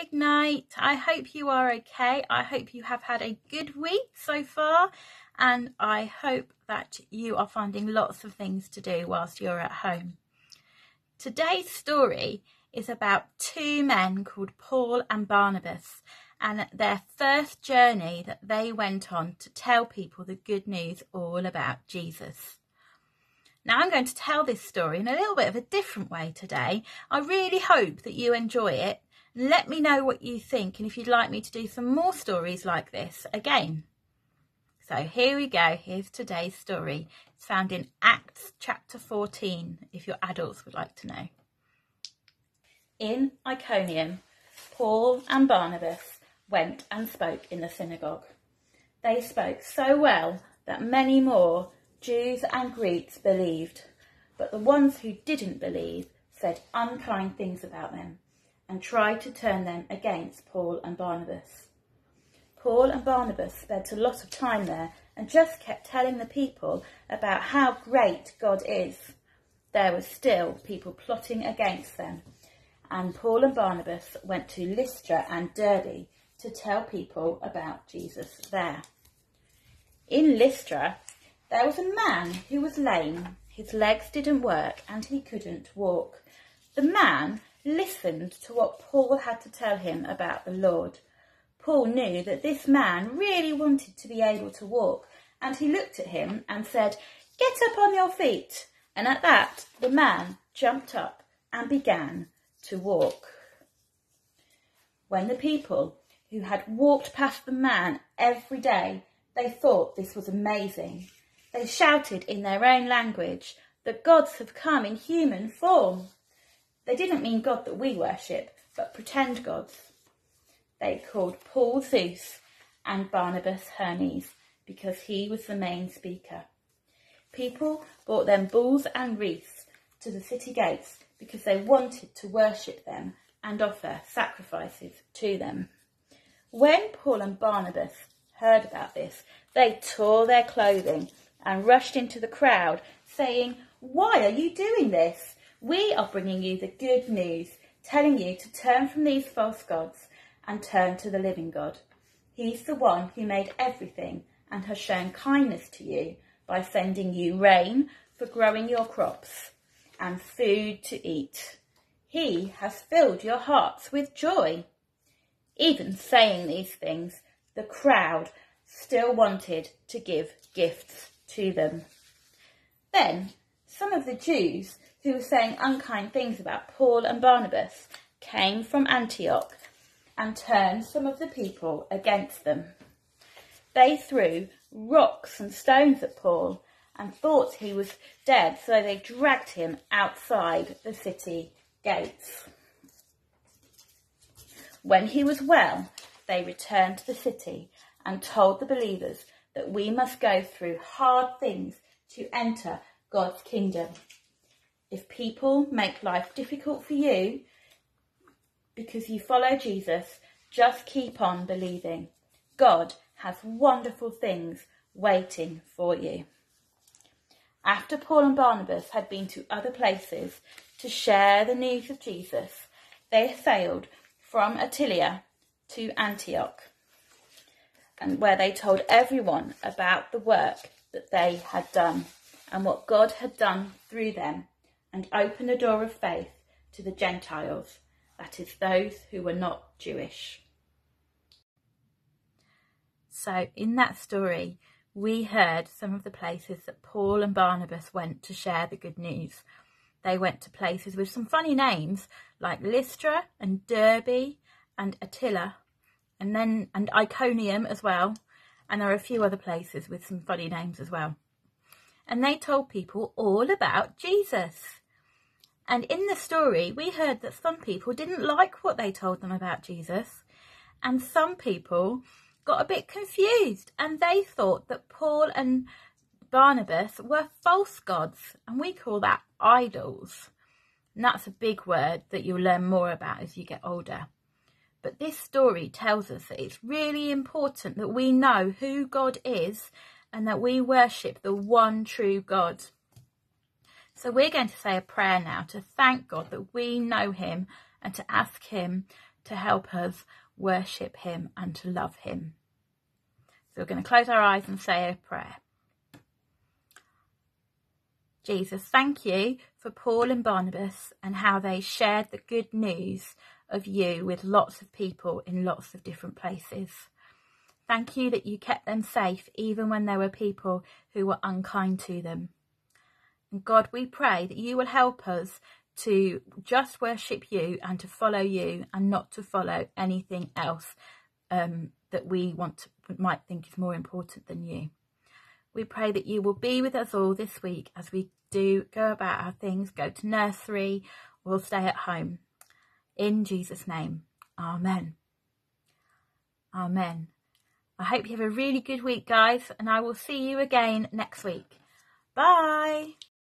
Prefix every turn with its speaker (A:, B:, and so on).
A: Ignite. I hope you are okay. I hope you have had a good week so far, and I hope that you are finding lots of things to do whilst you're at home. Today's story is about two men called Paul and Barnabas and their first journey that they went on to tell people the good news all about Jesus. Now, I'm going to tell this story in a little bit of a different way today. I really hope that you enjoy it. Let me know what you think and if you'd like me to do some more stories like this again. So here we go. Here's today's story. It's found in Acts chapter 14, if your adults would like to know. In Iconium, Paul and Barnabas went and spoke in the synagogue. They spoke so well that many more Jews and Greeks believed, but the ones who didn't believe said unkind things about them and tried to turn them against Paul and Barnabas. Paul and Barnabas spent a lot of time there and just kept telling the people about how great God is. There were still people plotting against them, and Paul and Barnabas went to Lystra and Derbe to tell people about Jesus there. In Lystra, there was a man who was lame, his legs didn't work, and he couldn't walk. The man listened to what Paul had to tell him about the Lord. Paul knew that this man really wanted to be able to walk, and he looked at him and said, Get up on your feet. And at that, the man jumped up and began to walk. When the people who had walked past the man every day, they thought this was amazing. They shouted in their own language, The gods have come in human form. They didn't mean God that we worship, but pretend gods. They called Paul Zeus and Barnabas Hermes because he was the main speaker. People brought them bulls and wreaths to the city gates because they wanted to worship them and offer sacrifices to them. When Paul and Barnabas heard about this, they tore their clothing and rushed into the crowd, saying, Why are you doing this? We are bringing you the good news, telling you to turn from these false gods and turn to the living God. He's the one who made everything and has shown kindness to you by sending you rain for growing your crops and food to eat. He has filled your hearts with joy. Even saying these things, the crowd still wanted to give gifts to them. Then some of the Jews who were saying unkind things about Paul and Barnabas came from Antioch and turned some of the people against them. They threw rocks and stones at Paul and thought he was dead, so they dragged him outside the city gates. When he was well, they returned to the city and told the believers that we must go through hard things to enter God's kingdom. If people make life difficult for you because you follow Jesus, just keep on believing. God has wonderful things waiting for you. After Paul and Barnabas had been to other places to share the news of Jesus, they sailed from Attalia to Antioch and where they told everyone about the work that they had done and what God had done through them and open the door of faith to the Gentiles, that is, those who were not Jewish. So, in that story, we heard some of the places that Paul and Barnabas went to share the good news. They went to places with some funny names like Lystra and Derbe and Attalia and then and Iconium as well. And there are a few other places with some funny names as well. And they told people all about Jesus. And in the story, we heard that some people didn't like what they told them about Jesus. And some people got a bit confused and they thought that Paul and Barnabas were false gods. And we call that idols. And that's a big word that you'll learn more about as you get older. But this story tells us that it's really important that we know who God is and that we worship the one true God. So we're going to say a prayer now to thank God that we know him and to ask him to help us worship him and to love him. So we're going to close our eyes and say a prayer. Jesus, thank you for Paul and Barnabas and how they shared the good news of you with lots of people in lots of different places. Thank you that you kept them safe even when there were people who were unkind to them. And God, we pray that you will help us to just worship you and to follow you and not to follow anything else um, that we want to, might think is more important than you. We pray that you will be with us all this week as we do go about our things, go to nursery, or stay at home. In Jesus' name, Amen. Amen. I hope you have a really good week, guys, and I will see you again next week. Bye.